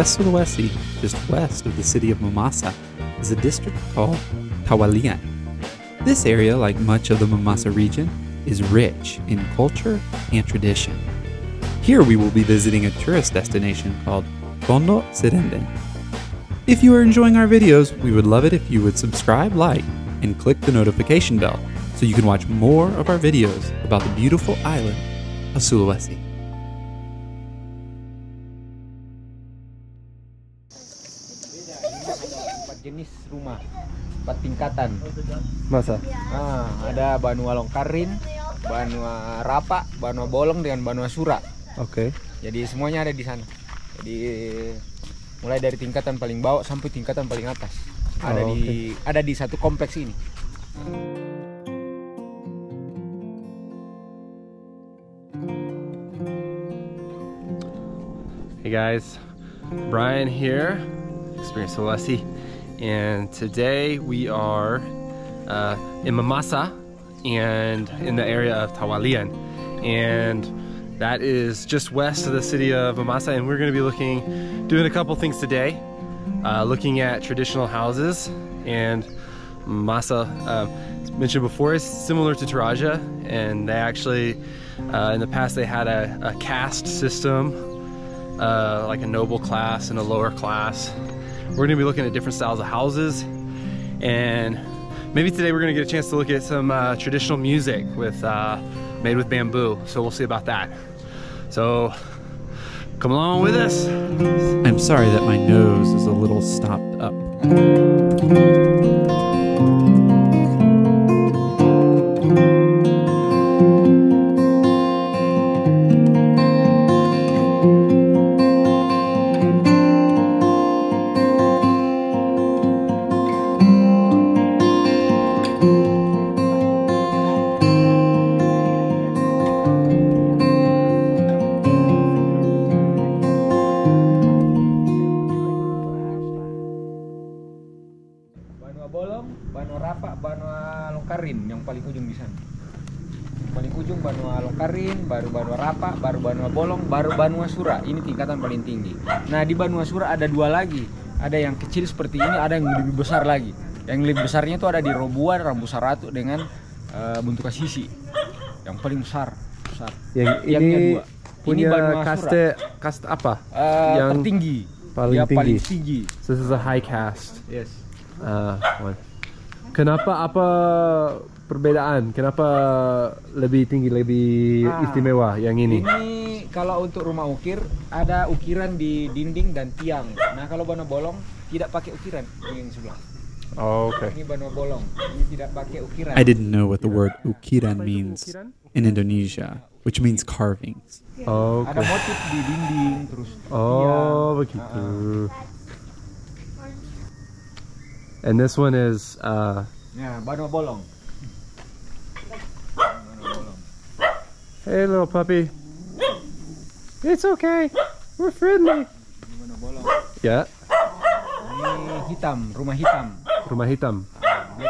West Sulawesi, just west of the city of Mamasa, is a district called Tawalian. This area, like much of the Mamasa region, is rich in culture and tradition. Here we will be visiting a tourist destination called Bondo Serenden. If you are enjoying our videos, we would love it if you would subscribe, like, and click the notification bell so you can watch more of our videos about the beautiful island of Sulawesi. Rumah. Empat tingkatan. Masa? ah, ada Banua Longkarin Banua Rapa Banua Bolong dengan Banua Sura. Oke. jadi semuanya ada di sana. Jadi mulai dari tingkatan paling bawah sampai tingkatan paling atas. Ada Oh, di ada di satu kompleks ini. Hey guys, Brian here, Experience Celesti, and today we are uh, in Mamasa and in the area of Tawalian, and that is just west of the city of Mamasa, and we're going to be looking, doing a couple things today, uh, looking at traditional houses and Mamasa uh, mentioned before, is similar to Taraja, and they actually, uh, in the past, they had a, a caste system, uh, like a noble class and a lower class. We're gonna be looking at different styles of houses, and maybe today we're gonna get a chance to look at some uh, traditional music with uh, made with bamboo. So we'll see about that. So come along with us. I'm sorry that my nose is a little stopped up. Longkarin yang paling ujung di sana Yang paling ujung Banua Longkarin baru Banua Rapa baru Banua Bolong baru Banua Sura ini tingkatan paling tinggi nah di Banua Sura ada dua lagi ada yang kecil seperti ini ada yang lebih besar lagi yang lebih besarnya itu ada di Robuan Rambu Saratu dengan eh, Buntu Kasisi yang paling besar besar Yang Tiangnya ini dua. punya Banua Sura. kaste kaste apa? Eh, yang tertinggi paling Dia tinggi. paling tinggi So this is a high caste. yes Uh, one. Kenapa apa perbedaan? Kenapa lebih tinggi, lebih Ah. istimewa yang ini? Ini kalau untuk rumah ukir ada ukiran di dinding dan tiang. Nah kalau bana bolong tidak pakai ukiran yang sebelah. Oh, okay. Ini bana bolong, ini tidak pakai ukiran. I didn't know what the word ukiran means in Indonesia, which means carvings. Oh, Ada okay. motif di dinding terus. Oh, tiang. begitu. And this one is uh, Ya bana bolong. Hey little puppy. It's okay. We're friendly. Ini bana bolong. Ya, Ini hitam, rumah hitam. rumah hitam.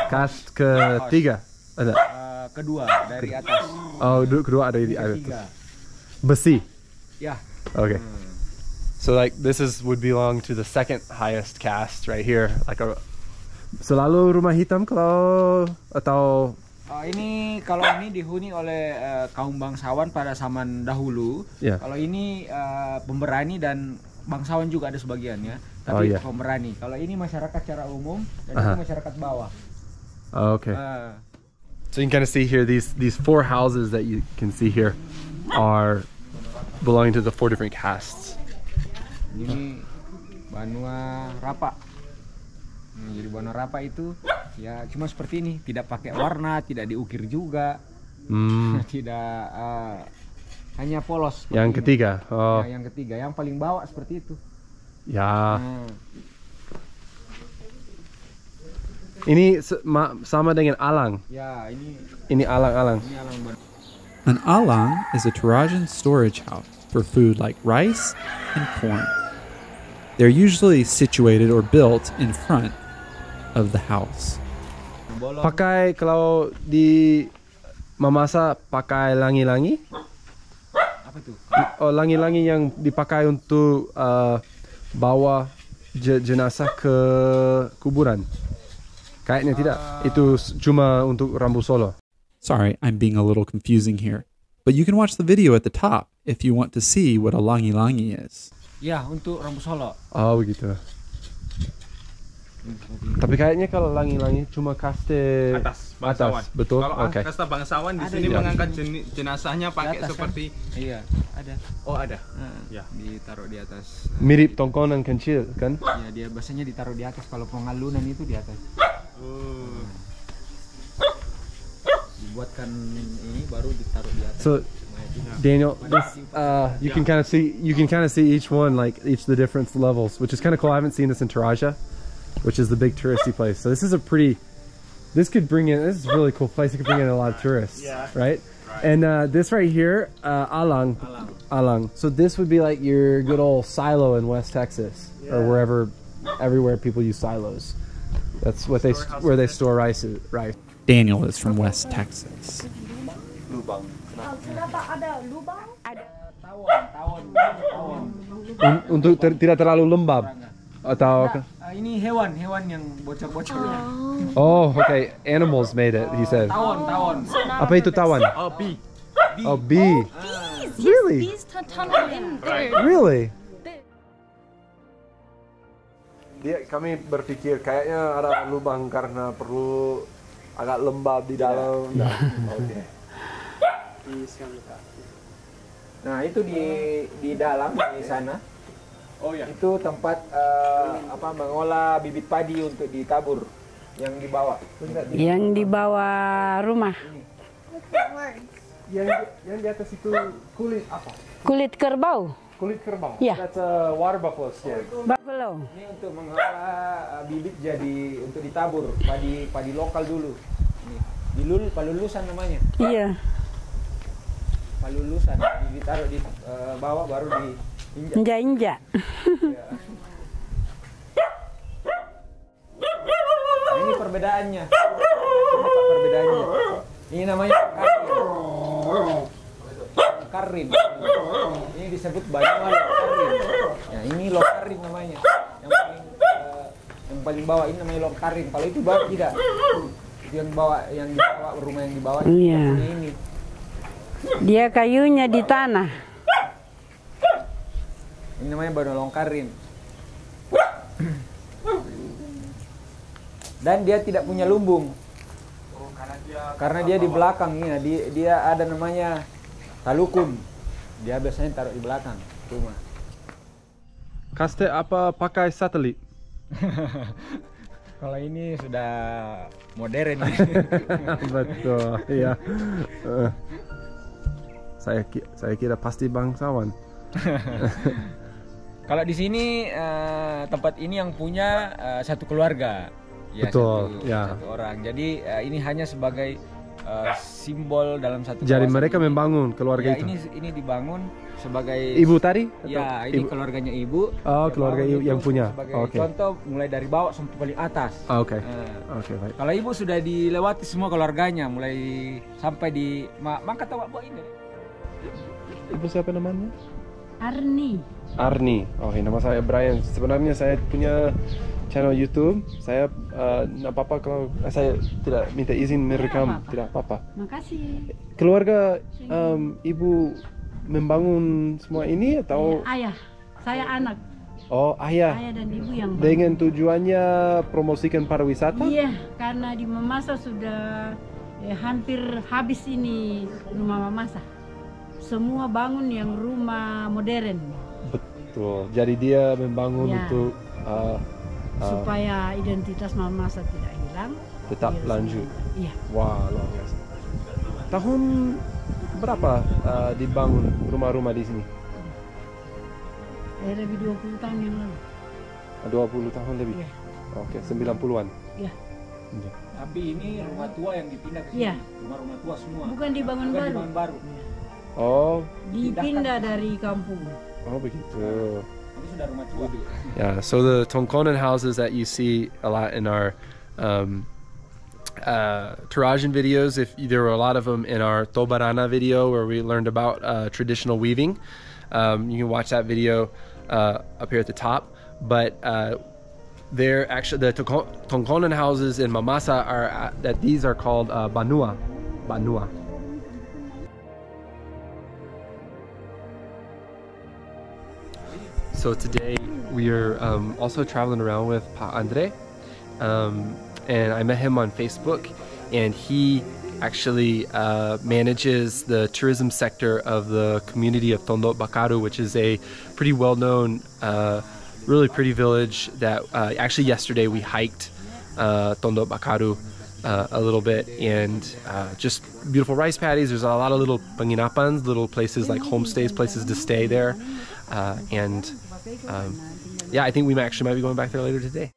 Caste ketiga. Ada. eh, kedua dari atas. Oh, du- kedua ada. Ketiga. Besi. Ya. Okay. So like this is would belong to the second highest caste right here. Like a selalu rumah hitam kalau atau Oh, ini kalau ini dihuni oleh eh, kaum bangsawan pada zaman dahulu. Ya. Kalau ini eh, pemberani dan bangsawan juga ada sebagian ya. Oh, Tapi iya. pemberani. Kalau ini masyarakat secara umum dan Aha. ini masyarakat bawah. oh, okay. Eh, So you can kind of see here these these four houses that you can see here are belonging to the four different castes. ini Banua Rapa. Hmm, jadi Banua Rapa itu ya cuma seperti ini, tidak pakai warna, tidak diukir juga, Hmm. tidak eh, hanya polos. Yang ini. ketiga. Oh, Nah, yang ketiga, yang paling bawah seperti itu. ya. Nah, Ini sama dengan alang. ya ini Ini alang-alang. ini alam Banua. An alang is a Tarajan storage house for food like rice and corn. They're usually situated or built in front of the house. Pakai kalau di memasak pakai langi-langi. apa tuh? Oh, langi-langi yang dipakai untuk uh, bawa je- jenazah ke kuburan. Kayaknya tidak. Itu s- cuma untuk Rambu Solo. Sorry, I'm being a little confusing here. But you can watch the video at the top if you want to see what a langi langi is. Ya, untuk Rambu Solo. Oh begitu. Tapi kayaknya kalau langi-langi cuma kaste atas bangsawan. atas, betul? Kalau Oke. kasta bangsawan di Ada sini di- mengangkat jenazahnya pakai atas, kan? seperti Iya, ada. oh ada. Nah, Ya. Ditaruh di atas. Mirip tongkonan kecil kan? Ya, dia biasanya ditaruh di atas kalau pengalunan itu di atas. Oh. Dibuatkan ini baru ditaruh di atas. So Daniel, this uh, you can kind of see you can kind of see each one like each of the different levels, which is kind of cool. I haven't seen this in Taraja, which is the big touristy place. So this is a pretty. This could bring in. This is a really cool place. It could bring in a lot of tourists, Yeah. right? And uh, this right here, uh, Alang, Alang. So this would be like your good old silo in West Texas or wherever, everywhere people use silos. That's what they where they store rice. Rice. Daniel is from West Texas. Kenapa ada lubang? Ada. Tawon, tawon, tawon. Untuk tidak terlalu lembab atau Ah, ini hewan, hewan yang bocor-bocor. Oh, okay. Animals made it. He said. Tawon, tawon. Apa itu tawan? Oh, B. Oh, bee. Really? Bees tu- tunnel in there. Really? Dia kami berpikir kayaknya ada lubang karena perlu agak lembab di dalam. Nah, oke. Nah, itu di di dalam di sana. Oh ya. Itu tempat eh, apa mengolah bibit padi untuk ditabur yang dibawa. Di- Yang di bawah rumah. Yang yang di atas itu kulit apa? Kulit kerbau. Kulit kerbau. Iya. That's a water buffalo skin. Buffalo. Ini untuk mengolah eh, bibit jadi untuk ditabur padi padi lokal dulu. Ini dilul palulusan namanya. Iya. Palulusan Jadi ditaruh di eh, bawah baru diinjak. Injak-injak. Nah, ini perbedaannya. Ini perbedaannya. Ini namanya karin. Karin. Ini disebut Banyuwan lokarin. Ya, ini lokarin namanya. Yang paling eh, yang paling bawah ini namanya lokarin. Kalau itu baru tidak. Yang bawa yang dibawa rumah yang dibawa ini ini. Dia kayunya di tanah. Ini namanya baru longkarin. Dan dia tidak punya lumbung. Karena dia di belakang ya, dia, dia ada namanya talukun. Dia biasanya taruh di belakang rumah. Kaste apa pakai satelit? Kalau ini sudah modern. Betul, iya. Eh, saya saya kira pasti bangsawan. Kalau di sini eh, tempat ini yang punya eh, satu keluarga. Ya, Betul, satu, ya. satu orang. Jadi eh, ini hanya sebagai eh, simbol dalam satu Jadi mereka ini. membangun keluarga ya, itu. ini ini dibangun sebagai Ibu tadi? Ya, Atau ini ibu? keluarganya ibu. Oh, keluarga ibu yang punya. Sebagai Oke. contoh mulai dari bawah sampai paling atas. Ah, Oke, Nah, oke baik. kalau ibu sudah dilewati semua keluarganya mulai sampai di ma mangkat tawa buat ini. Ibu siapa namanya? Arni. Arni. Oke, nama saya Brian. Sebenarnya saya punya channel YouTube. Saya uh, nggak apa-apa kalau eh, saya tidak minta izin merekam, tidak apa-apa. Makasih. Keluarga um, ibu membangun semua ini atau Ayah. Saya anak. oh ayah Ayah dan ibu yang dengan tujuannya promosikan pariwisata? Iya, karena di Mamasa sudah eh, hampir habis ini rumah Mamasa. Semua bangun yang rumah modern Betul. Jadi dia membangun Ya. untuk uh, uh, supaya identitas Mamasa tidak hilang. tetap lanjut. Iya. Wah, luar biasa. Tahun berapa uh, dibangun rumah-rumah di sini? Eh, lebih 20 tahun yang lalu. 20 tahun lebih. Iya. Oke, 90-an. Iya. Iya. Tapi ini rumah tua yang dipindah ke sini. Iya. Rumah-rumah tua semua. Bukan dibangun Bukan baru. dibangun baru. Oh, Dipindah dari kampung. Oh begitu. Yeah, so the Tongkonan houses that you see a lot in our um, uh, Tarajan videos, if there were a lot of them in our Tobarana video where we learned about uh, traditional weaving, um, you can watch that video uh, up here at the top. but uh, they're actually the Tongkonan houses in Mamasa are uh, that these are called uh, Banua, Banua. So today we are um, also traveling around with Pa Andre, um, and I met him on Facebook, and he actually uh, manages the tourism sector of the community of Tondok Bakaru, which is a pretty well-known, uh, really pretty village. That uh, actually yesterday we hiked uh, Tondok Bakaru. Uh, a little bit and uh, just beautiful rice paddies. There's a lot of little panginapans, little places like homestays, places to stay there, uh, and um, yeah, I think we actually might be going back there later today.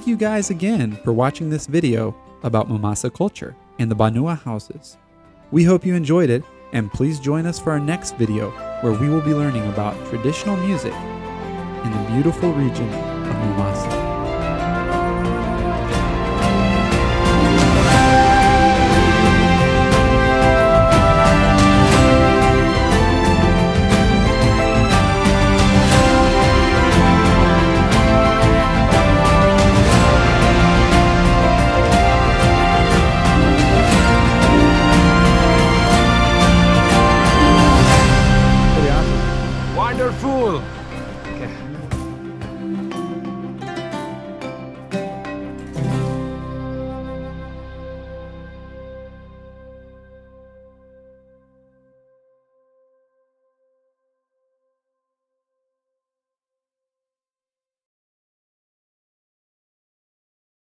Thank you guys again for watching this video about Mamasa culture and the Banua houses. We hope you enjoyed it and please join us for our next video where we will be learning about traditional music in the beautiful region of Mamasa.